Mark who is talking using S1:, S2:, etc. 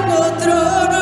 S1: no trono.